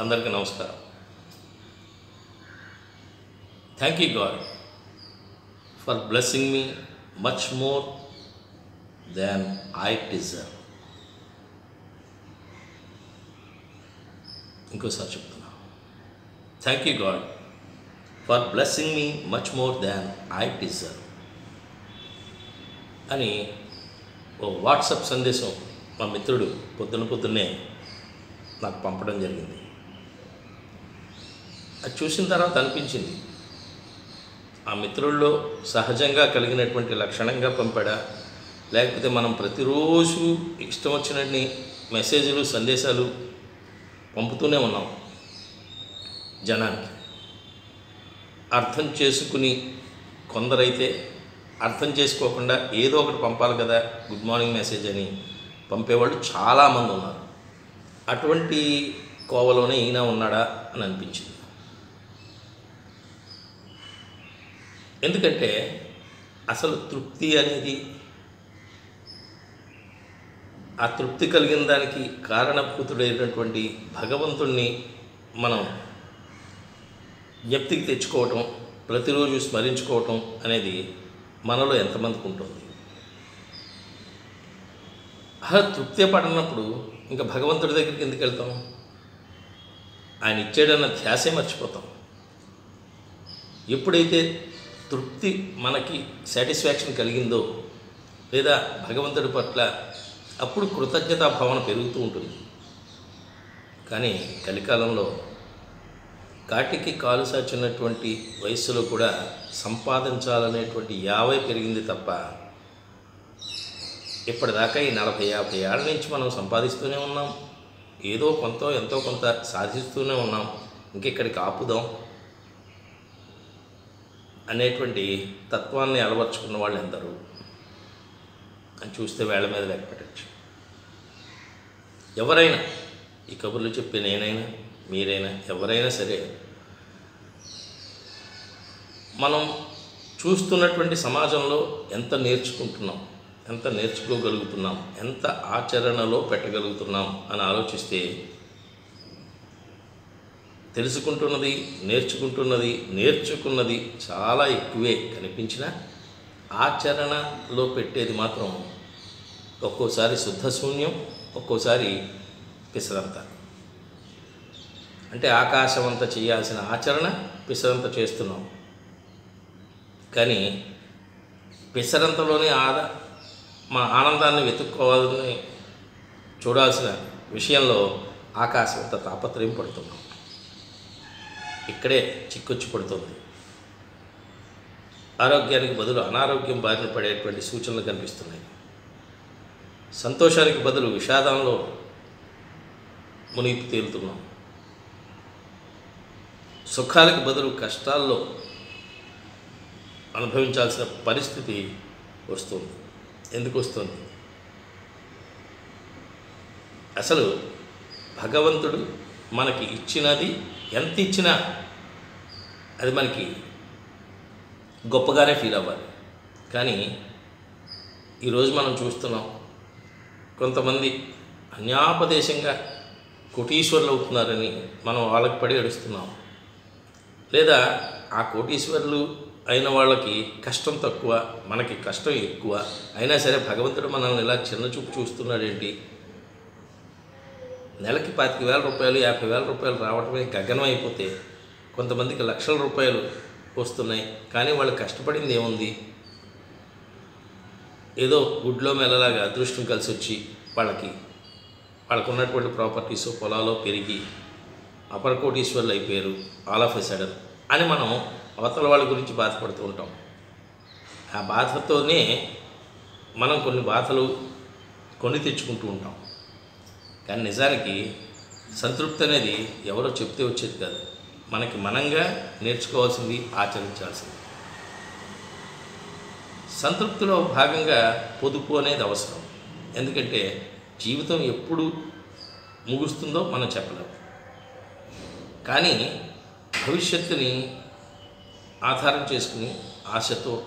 అందరికీ నమస్కారం. Thank you God for blessing me much more than I deserve ఇంకోసారి చెప్తున్నా. Thank you God for blessing me much more than I deserve అని ఓ WhatsApp సందేశం మా మిత్రుడు పొద్దున పొద్దున్నే నాకు పంపడం జరిగింది. అది చూసిన తర్వాత అనిపించింది. ఆ మిత్రుల్లో సహజంగా కలిగినటువంటి లక్షణంగా పంపాడా? లేకపోతే మనం ప్రతిరోజు ఇష్టం వచ్చినన్ని మెసేజ్లు సందేశాలు పంపుతూనే ఉన్నాం జనానికి. అర్థం చేసుకుని కొందరైతే అర్థం చేసుకోకుండా ఏదో ఒకటి పంపాలి కదా గుడ్ మార్నింగ్ మెసేజ్ అని పంపేవాళ్ళు చాలామంది ఉన్నారు. అటువంటి కోవలోనే ఈయన ఉన్నాడా అని అనిపించింది. ఎందుకంటే అసలు తృప్తి అనేది ఆ తృప్తి కలిగిన దానికి కారణభూతుడైనటువంటి భగవంతుణ్ణి మనం జ్ఞప్తికి తెచ్చుకోవటం ప్రతిరోజు స్మరించుకోవటం అనేది మనలో ఎంతమందికి ఉంటుంది? అలా తృప్తి పడినప్పుడు ఇంకా భగవంతుడి దగ్గరికి ఎందుకు వెళ్తాం? ఆయన ఇచ్చాడన్న ధ్యాసే మర్చిపోతాం. ఎప్పుడైతే తృప్తి మనకి సాటిస్ఫాక్షన్ కలిగిందో లేదా భగవంతుడి పట్ల అప్పుడు కృతజ్ఞతా భావన పెరుగుతూ ఉంటుంది. కానీ కలికాలంలో కాటికి కాలు సాచినటువంటి వయస్సులో కూడా సంపాదించాలనేటువంటి యావై పెరిగింది తప్ప ఇప్పటిదాకా ఈ నలభై యాభై ఏళ్ళ నుంచి మనం సంపాదిస్తూనే ఉన్నాం. ఏదో కొంత ఎంతో కొంత సాధిస్తూనే ఉన్నాం. ఇంకెక్కడికి ఆపుదాం. అనేటువంటి తత్వాన్ని అలవర్చుకున్న వాళ్ళు ఎందరు అని చూస్తే వేళ మీద లెక్క పెట్టచ్చు. ఎవరైనా ఈ కబుర్లు చెప్పి నేనైనా మీరైనా ఎవరైనా సరే మనం చూస్తున్నటువంటి సమాజంలో ఎంత నేర్చుకుంటున్నాం ఎంత నేర్చుకోగలుగుతున్నాం ఎంత ఆచరణలో పెట్టగలుగుతున్నాం అని ఆలోచిస్తే తెలుసుకుంటున్నది నేర్చుకుంటున్నది నేర్చుకున్నది చాలా ఎక్కువే కనిపించిన ఆచరణలో పెట్టేది మాత్రం ఒక్కోసారి శుద్ధ శూన్యం ఒక్కోసారి పిసరంత. అంటే ఆకాశం అంతా చేయాల్సిన ఆచరణ పిసరంత చేస్తున్నాం. కానీ పిసరంతలోనే ఆద మా ఆనందాన్ని వెతుక్కోవాలని చూడాల్సిన విషయంలో ఆకాశం అంత తాపత్రయం పడుతున్నాం. ఇక్కడే చిక్కొచ్చి పడుతుంది. ఆరోగ్యానికి బదులు అనారోగ్యం బారిన పడేటువంటి సూచనలు కనిపిస్తున్నాయి. సంతోషానికి బదులు విషాదంలో మునిగి తేలుతున్నాం. సుఖాలకు బదులు కష్టాల్లో అనుభవించాల్సిన పరిస్థితి వస్తుంది. ఎందుకు వస్తుంది? అసలు భగవంతుడు మనకి ఇచ్చినది ఎంత ఇచ్చినా అది మనకి గొప్పగానే ఫీల్ అవ్వాలి. కానీ ఈరోజు మనం చూస్తున్నాం కొంతమంది అన్యాపదేశంగా కోటీశ్వరులు అవుతున్నారని మనం వాళ్ళకి పడి ఏడుస్తున్నాం. లేదా ఆ కోటీశ్వరులు అయిన వాళ్ళకి కష్టం తక్కువ మనకి కష్టం ఎక్కువ అయినా సరే భగవంతుడు మనల్ని ఇలా చిన్న చూపు చూస్తున్నాడేంటి? నెలకి పాతిక వేల రూపాయలు యాభై వేల రూపాయలు రావడమే గగనం అయిపోతే కొంతమందికి లక్షల రూపాయలు వస్తున్నాయి. కానీ వాళ్ళు కష్టపడింది ఏముంది? ఏదో గుడ్లో మెల్లలాగా అదృష్టం కలిసి వచ్చి వాళ్ళకి వాళ్ళకు ఉన్నటువంటి ప్రాపర్టీస్ పొలాలో పెరిగి అపర కోటీశ్వర్లు అయిపోయారు ఆల్ ఆఫ్ ఎ సడన్ అని మనం అవతల వాళ్ళ గురించి బాధపడుతూ ఉంటాం. ఆ బాధతోనే మనం కొన్ని బాధలు కొని తెచ్చుకుంటూ ఉంటాం. కానీ నిజానికి సంతృప్తి అనేది ఎవరో చెప్తే వచ్చేది కాదు. మనకి మనంగా నేర్చుకోవాల్సింది ఆచరించాల్సింది. సంతృప్తిలో భాగంగా పొదుపు అనేది అవసరం. ఎందుకంటే జీవితం ఎప్పుడు ముగుస్తుందో మనం చెప్పలేము కానీ భవిష్యత్తుని ఆధారం చేసుకుని ఆశతో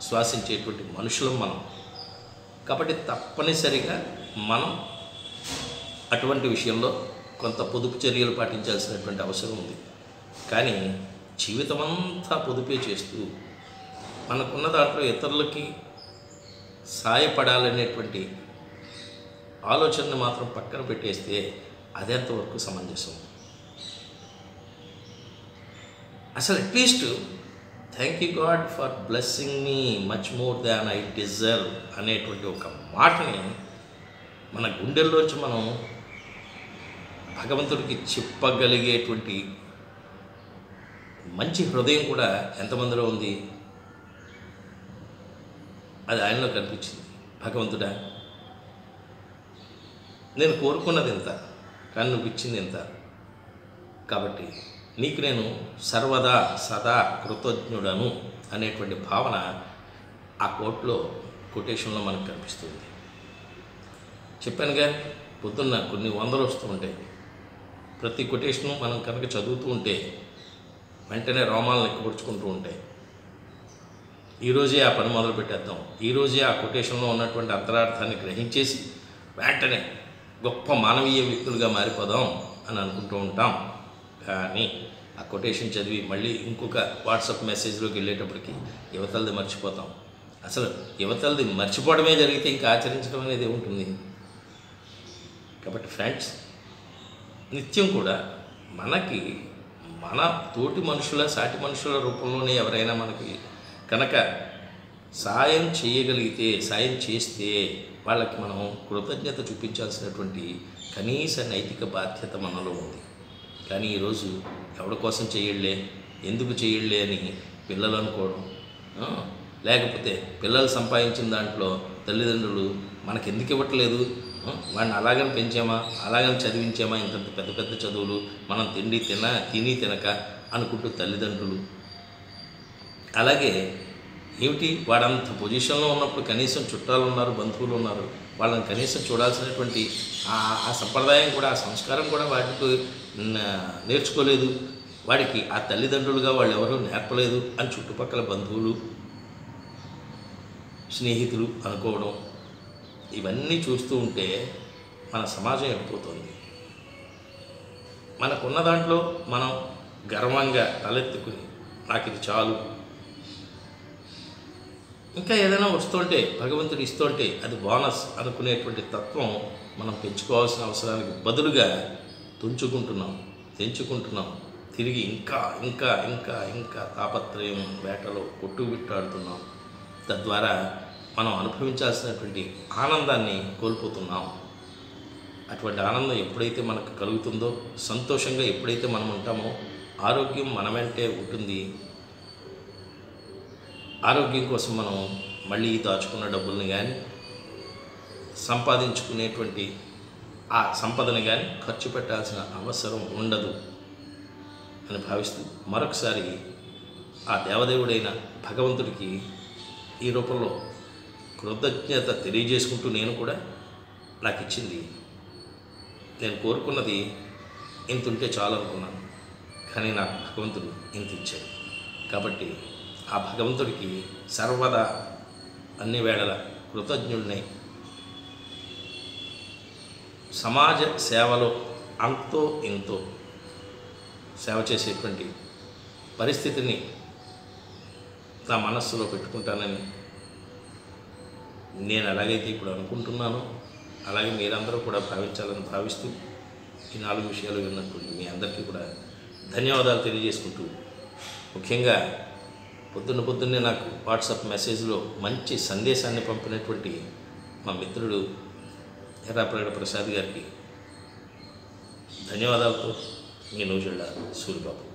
శ్వాసించేటువంటి మనుషులం మనం. కాబట్టి తప్పనిసరిగా మనం అటువంటి విషయంలో కొంత పొదుపు చర్యలు పాటించాల్సినటువంటి అవసరం ఉంది. కానీ జీవితమంతా పొదుపే చేస్తూ మనకున్న దాంట్లో ఇతరులకి సాయపడాలనేటువంటి ఆలోచనను మాత్రం పక్కన పెట్టేస్తే అదెంతవరకు సమంజసం? అసలు at least thank you God for blessing me much more than I deserve అనేటువంటి ఒక మాటని మన గుండెల్లోంచి మనం భగవంతుడికి చెప్పగలిగేటువంటి మంచి హృదయం కూడా ఎంతమందిలో ఉంది? అది ఆయనలో కనిపించింది. భగవంతుడా నేను కోరుకున్నది ఎంత? కానీ నువ్వు ఇచ్చింది ఎంత? కాబట్టి నీకు నేను సర్వదా సదా కృతజ్ఞుడను అనేటువంటి భావన ఆ కోట్లో కొటేషన్లో మనకు కనిపిస్తుంది చెప్పానుగా పొద్దున్న కొన్ని వందలు వస్తూ ఉంటాయి. ప్రతి కొటేషను మనం కనుక చదువుతూ ఉంటే వెంటనే రోమాలను ఎక్కుపరుచుకుంటూ ఉంటాయి ఈరోజే ఆ పని మొదలు పెట్టేద్దాం. ఈరోజే ఆ కొటేషన్లో ఉన్నటువంటి అంతరార్థాన్ని గ్రహించేసి వెంటనే గొప్ప మానవీయ వ్యక్తులుగా మారిపోదాం అని అనుకుంటూ ఉంటాం. కానీ ఆ కొటేషన్ చదివి మళ్ళీ ఇంకొక వాట్సాప్ మెసేజ్లోకి వెళ్ళేటప్పటికి యువతలది మర్చిపోతాం. అసలు యువతలది మర్చిపోవడమే జరిగితే ఇంకా ఆచరించడం అనేది ఉంటుంది కాబట్టి ఫ్రెండ్స్ నిత్యం కూడా మనకి మన తోటి మనుషుల సాటి మనుషుల రూపంలోనే ఎవరైనా మనకి కనుక సాయం చేయగలిగితే సాయం చేస్తే వాళ్ళకి మనం కృతజ్ఞత చూపించాల్సినటువంటి కనీస నైతిక బాధ్యత మనలో ఉంది. కానీ ఈరోజు ఎవరి కోసం చేయలే ఎందుకు చేయలే అని పిల్లలు అనుకోవడం. లేకపోతే పిల్లలు సంపాదించిన దాంట్లో తల్లిదండ్రులు మనకెందుకు ఇవ్వట్లేదు? వాడిని అలాగని పెంచామా? అలాగని చదివించామా? ఇంత పెద్ద పెద్ద చదువులు మనం తిండి తిన తిని తినక అనుకుంటూ తల్లిదండ్రులు. అలాగే ఏమిటి? వాడంత పొజిషన్లో ఉన్నప్పుడు కనీసం చుట్టాలు ఉన్నారు బంధువులు ఉన్నారు. వాళ్ళని కనీసం చూడాల్సినటువంటి ఆ ఆ సంప్రదాయం కూడా ఆ సంస్కారం కూడా వాటికి నేర్చుకోలేదు. వాడికి ఆ తల్లిదండ్రులుగా వాళ్ళు ఎవరూ నేర్పలేదు అని చుట్టుపక్కల బంధువులు స్నేహితులు అనుకోవడం ఇవన్నీ చూస్తూ ఉంటే మన సమాజం ఎడిపోతుంది మనకున్న దాంట్లో మనం గర్వంగా తలెత్తుకుని నాకు ఇది చాలు. ఇంకా ఏదైనా వస్తుంటే భగవంతుడు ఇస్తుంటే అది బోనస్ అనుకునేటువంటి తత్వం మనం పెంచుకోవాల్సిన అవసరానికి బదులుగా తుంచుకుంటున్నాం తెంచుకుంటున్నాం. తిరిగి ఇంకా ఇంకా ఇంకా ఇంకా తాపత్రయం వేటలో కొట్టుబిట్టాడుతున్నాం. తద్వారా మనం అనుభవించాల్సినటువంటి ఆనందాన్ని కోల్పోతున్నాం. అటువంటి ఆనందం ఎప్పుడైతే మనకు కలుగుతుందో సంతోషంగా ఎప్పుడైతే మనం ఉంటామో ఆరోగ్యం మన వెంటే ఉంటుంది. ఆరోగ్యం కోసం మనం మళ్ళీ దాచుకున్న డబ్బుల్ని కానీ సంపాదించుకునేటువంటి ఆ సంపదని కానీ ఖర్చు పెట్టాల్సిన అవసరం ఉండదు అని భావిస్తూ మరొకసారి ఆ దేవదేవుడైన భగవంతుడికి ఈ రూపంలో కృతజ్ఞత తెలియజేసుకుంటూ నేను కూడా నాకు ఇచ్చింది. నేను కోరుకున్నది ఇంత ఉంటే చాలు అనుకున్నాను. కానీ నాకు భగవంతుడు ఇంత ఇచ్చాడు. కాబట్టి ఆ భగవంతుడికి సర్వదా అన్ని వేళల కృతజ్ఞుడినై సమాజ సేవలో అంతో ఎంతో సేవ చేసేటువంటి పరిస్థితిని నా మనస్సులో పెట్టుకుంటానని నేను ఎలాగైతే ఇప్పుడు అనుకుంటున్నానో. అలాగే మీరందరూ కూడా భావించాలని భావిస్తూ ఈ నాలుగు విషయాలు విన్నటువంటి మీ అందరికీ కూడా ధన్యవాదాలు తెలియజేసుకుంటూ ముఖ్యంగా పొద్దున్న పొద్దున్నే నాకు వాట్సాప్ మెసేజ్లో మంచి సందేశాన్ని పంపినటువంటి మా మిత్రుడు ఎర్రాప్రగడ ప్రసాద్ గారికి ధన్యవాదాలతో మీ నూజెళ్ళ సూరిబాబు.